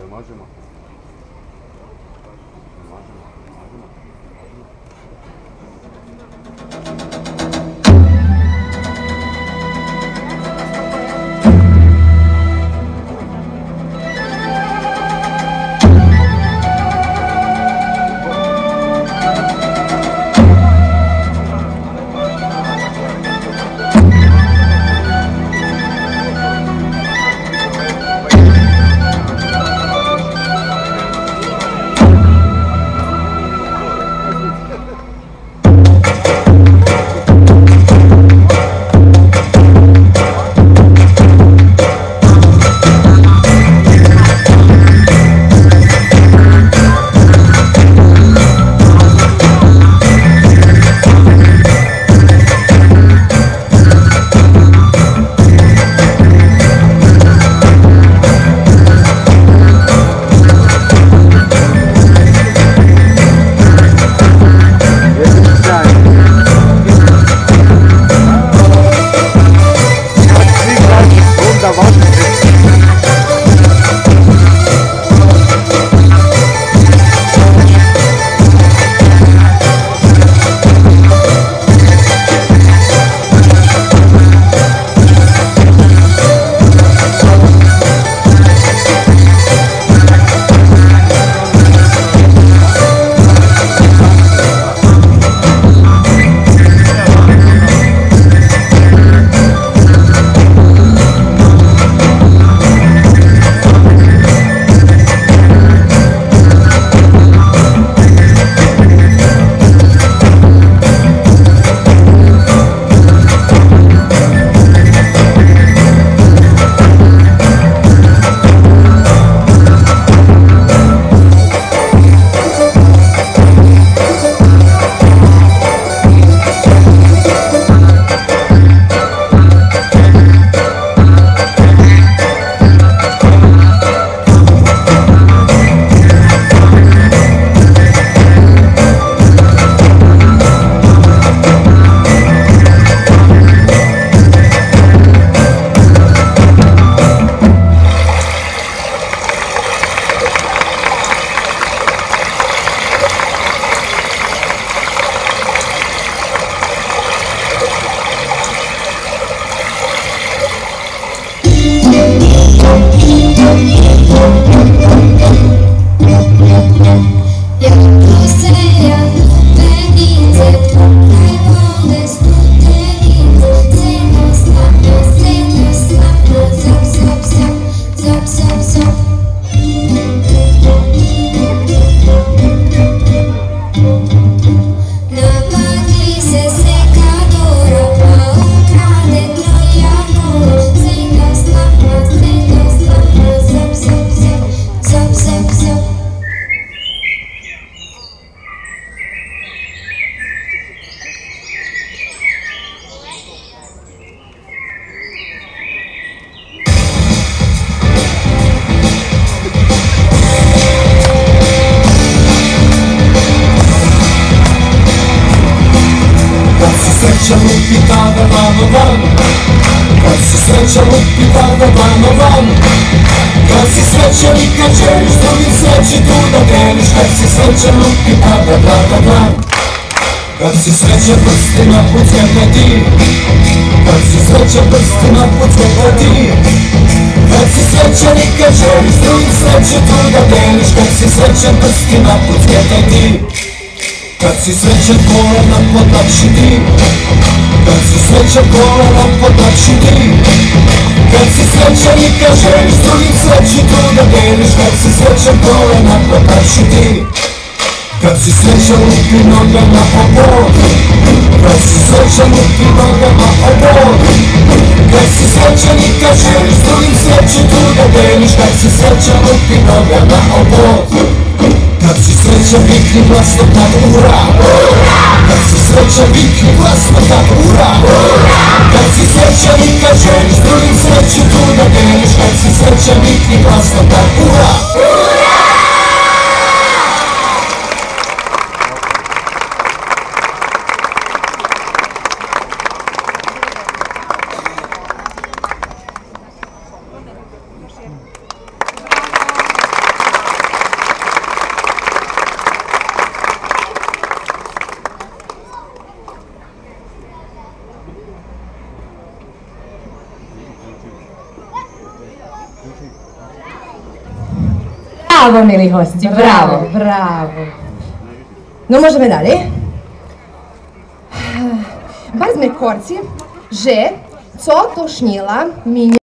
有吗？是吗？Sreća lupi tada vamo van Kad si sreća lupi tada vamo van Kad si srećan i kad želiš drugim sreći tu da deliš Kad si srećan lupi tada tada van Kad si srećan prstima puckate ti Kad si srećan prstima puckate ti Kad si srećan i kad želiš drugim sreći tu da deliš Kad si srećan prstima puckate ti kad si srećan kolena potakši ti Kad si srećan kolena potakši ti. Kad si srećan i kad drugim sreći tu da deliš. Kad si srećan kolena potakši ti. Kad si srećan lupi nogama o bod Kad si srećan lupi nogama o bod Kad si srećan i kad želiš drugim sreći tu da deliš. Kad si srećan lupi nogama o bod kad si srećan vikni glasno tako ura! Kad si srećan vikni glasno tako ura Kad si srećan i kad želiš drugim sreću tu da deliš Kad si srećan vikni glasno tako ura Браво, милі гості! Браво! Браво! Ну, можемо далі. Bardzo mnie korci, że мені.